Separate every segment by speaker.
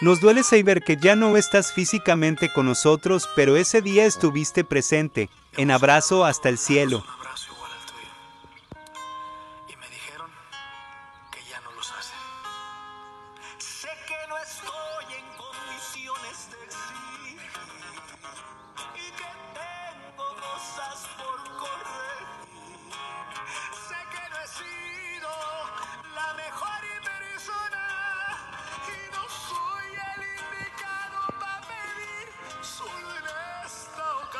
Speaker 1: Nos duele saber que ya no estás físicamente con nosotros, pero ese día estuviste presente, en abrazo hasta el cielo.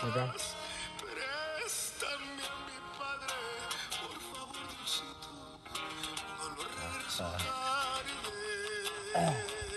Speaker 2: Acá. Ah. Ah.